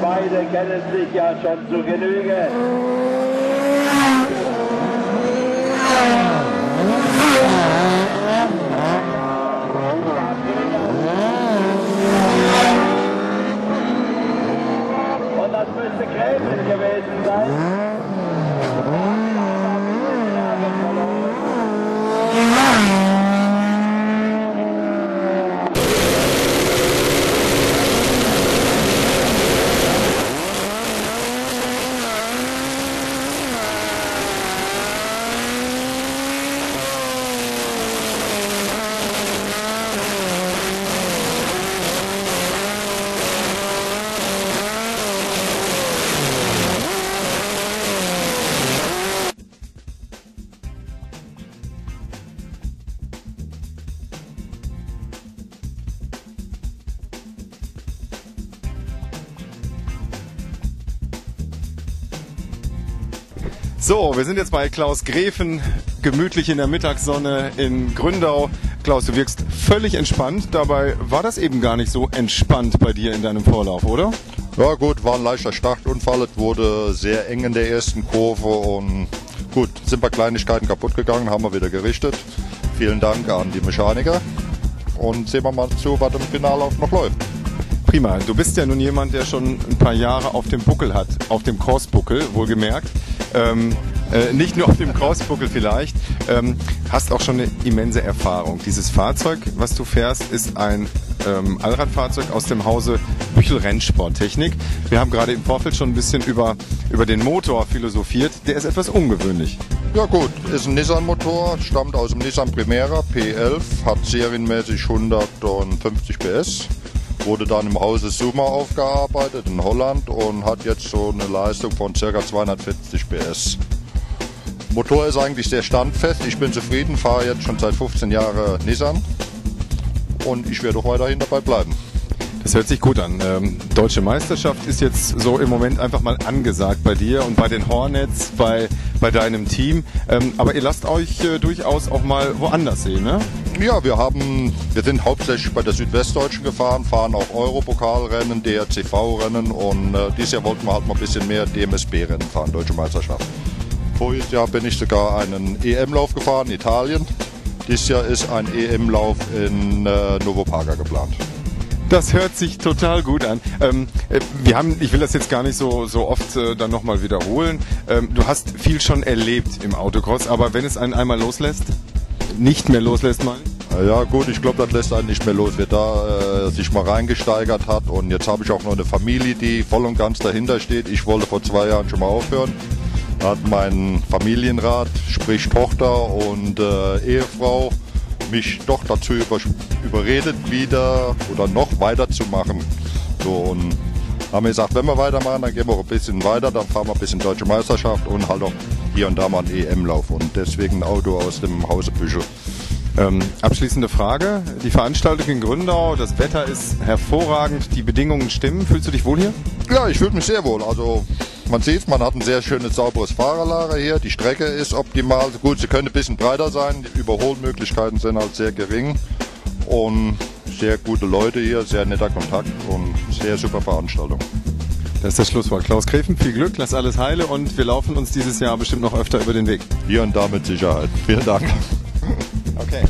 Beide kennen sich ja schon zu Genüge. Und das müsste Gräfin gewesen sein. So, wir sind jetzt bei Klaus Gräfen, gemütlich in der Mittagssonne in Gründau. Klaus, du wirkst völlig entspannt. Dabei war das eben gar nicht so entspannt bei dir in deinem Vorlauf, oder? Ja gut, war ein leichter Startunfall. Es wurde sehr eng in der ersten Kurve und gut, sind bei Kleinigkeiten kaputt gegangen, haben wir wieder gerichtet. Vielen Dank an die Mechaniker und sehen wir mal zu, was im Finallauf noch läuft. Prima. Du bist ja nun jemand, der schon ein paar Jahre auf dem Buckel hat, auf dem Crossbuckel, wohlgemerkt. Ähm, äh, nicht nur auf dem Crossbuckel vielleicht. Ähm, hast auch schon eine immense Erfahrung. Dieses Fahrzeug, was du fährst, ist ein ähm, Allradfahrzeug aus dem Hause Büchel Rennsporttechnik. Wir haben gerade im Vorfeld schon ein bisschen über, über den Motor philosophiert. Der ist etwas ungewöhnlich. Ja gut, ist ein Nissan-Motor, stammt aus dem Nissan Primera P11, hat serienmäßig 150 PS, wurde dann im Hause Suma aufgearbeitet in Holland und hat jetzt so eine Leistung von ca. 240 PS. Motor ist eigentlich sehr standfest, ich bin zufrieden, fahre jetzt schon seit 15 Jahren Nissan und ich werde auch weiterhin dabei bleiben. Das hört sich gut an. Ähm, Deutsche Meisterschaft ist jetzt so im Moment einfach mal angesagt bei dir und bei den Hornets, bei, bei deinem Team. Ähm, aber ihr lasst euch äh, durchaus auch mal woanders sehen, ne? Ja, wir haben, wir sind hauptsächlich bei der Südwestdeutschen gefahren, fahren auch Europokalrennen, DRCV-Rennen und äh, dieses Jahr wollten wir halt mal ein bisschen mehr DMSB-Rennen fahren, Deutsche Meisterschaft. Voriges Jahr bin ich sogar einen EM-Lauf gefahren, Italien. Dieses Jahr ist ein EM-Lauf in äh, Novopaga geplant. Das hört sich total gut an. Ähm, äh, wir haben, ich will das jetzt gar nicht so, so oft äh, dann nochmal wiederholen. Ähm, du hast viel schon erlebt im Autocross, aber wenn es einen einmal loslässt, nicht mehr loslässt, mal. Ja gut, ich glaube, das lässt einen nicht mehr los, wer da äh, sich mal reingesteigert hat. Und jetzt habe ich auch noch eine Familie, die voll und ganz dahinter steht. Ich wollte vor zwei Jahren schon mal aufhören. Hat mein Familienrat, sprich Tochter und äh, Ehefrau, mich doch dazu über, überredet, wieder oder noch weiterzumachen. So, und haben gesagt, wenn wir weitermachen, dann gehen wir auch ein bisschen weiter, dann fahren wir ein bisschen Deutsche Meisterschaft und halt auch hier und da mal einen EM-Lauf. Und deswegen ein Auto aus dem Hause Büschel. Ähm, abschließende Frage. Die Veranstaltung in Gründau, das Wetter ist hervorragend, die Bedingungen stimmen. Fühlst du dich wohl hier? Ja, ich fühle mich sehr wohl. Also man sieht, man hat ein sehr schönes, sauberes Fahrerlager hier. Die Strecke ist optimal. Gut, sie könnte ein bisschen breiter sein. Die Überholmöglichkeiten sind halt sehr gering. Und sehr gute Leute hier, sehr netter Kontakt und sehr super Veranstaltung. Das ist das Schlusswort. Klaus Gräfen, viel Glück, lass alles heile und wir laufen uns dieses Jahr bestimmt noch öfter über den Weg. Hier und da mit Sicherheit. Vielen Dank. Okay.